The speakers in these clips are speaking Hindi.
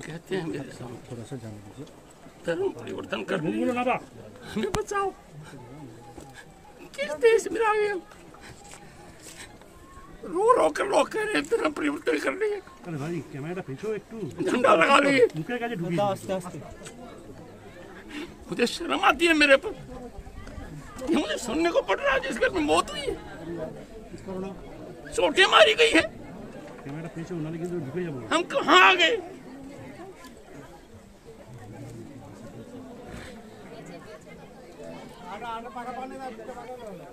कहते हैं मेरे सामने थोड़ा सा जाने दीजिए धर्म परिवर्तन कर हमें बचाओ किस देश में आ गए रो रो कर लोग कह रहे धर्म परिवर्तन कर लिए अरे भाई कैमरा पीछो एक टू झंडा लगा लिए मुझे क्या ढूंढ आस्ते आस्ते मुझे शर्म आती है मेरे पर ये मुझे सुनने को पड़ रहा है जिस घर मौत हुई है चोटें मारी गई है हम कहाँ आ गए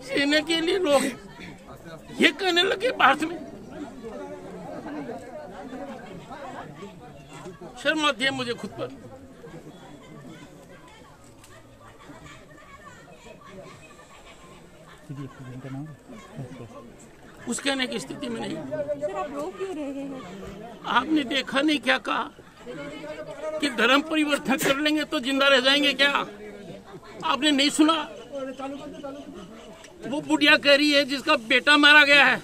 जीने के लिए लोग ये कहने लगे भारत में। शर्म है मुझे खुद पर। उस कहने की स्थिति में नहीं। आपने देखा नहीं क्या कहा? कि धर्म परिवर्तन कर लेंगे तो ज़िंदा रह जाएँगे क्या? आपने नहीं सुना? वो बुढ़िया कह रही है जिसका बेटा मारा गया है।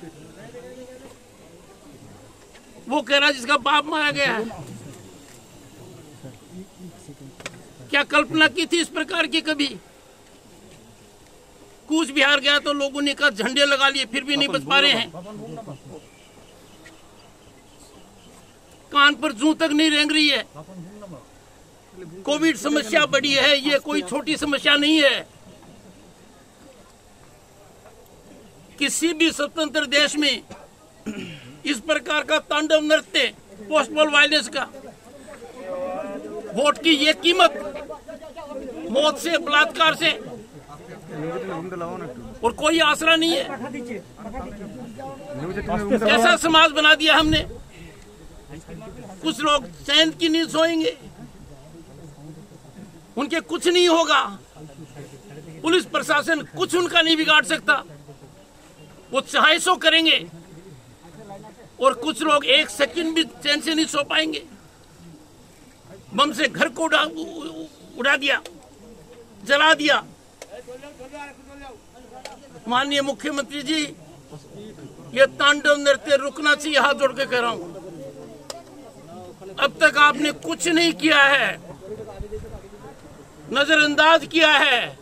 वो कह रहा है जिसका बाप मारा गया है। क्या कल्पना की थी इस प्रकार की कभी? कूच बिहार गया तो लोगों ने कहा झंडे लगा लिए फिर भी नहीं बच पा रहे हैं। कान पर जू तक नहीं रेंग रही है। कोविड समस्या बड़ी है ये कोई छोटी समस्या नहीं है। किसी भी स्वतंत्र देश में इस प्रकार का तांडव नृत्य पोस्टल वायलेंस का, वोट की ये कीमत, मौत से, बलात्कार से, और कोई आसरा नहीं है। ऐसा समाज बना दिया हमने। कुछ लोग चैन की नींद सोएँगे। उनके कुछ नहीं होगा। पुलिस प्रशासन कुछ उनका नहीं बिगाड़ सकता। वो चाहे सो करेंगे। और कुछ लोग एक सेकंड भी चैन से नहीं सो पाएँगे। बम से घर को उड़ा उड़ा दिया, जला दिया। माननीय मुख्यमंत्री जी, ये तांडव नृत्य रुकना चाहिए, हाथ जोड़ के कह रहा हूँ। अब तक आपने कुछ नहीं किया है। नजरअंदाज किया है।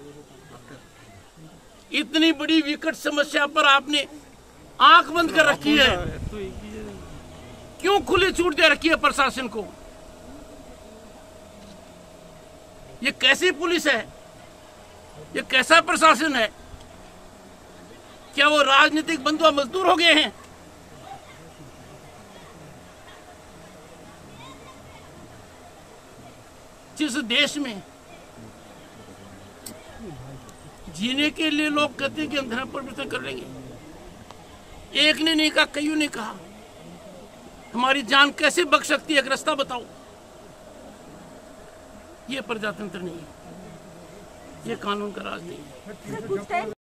इतनी बड़ी विकट समस्या पर आपने आँख बंद कर रखी है। क्यों खुली छूट दे रखी है प्रशासन को? ये कैसी पुलिस है? ये कैसा प्रशासन है? क्या वो राजनीतिक बंधुआ मजदूर हो गए हैं? जिस देश में जीने के लिए लोग कहते हैं कि हम धर्म परिवर्तन कर लेंगे। एक ने नहीं कहा, कईयों ने कहा, हमारी जान कैसे बख सकती है? एक रास्ता बताओ। ये प्रजातंत्र नहीं है। ये कानून का राज नहीं है।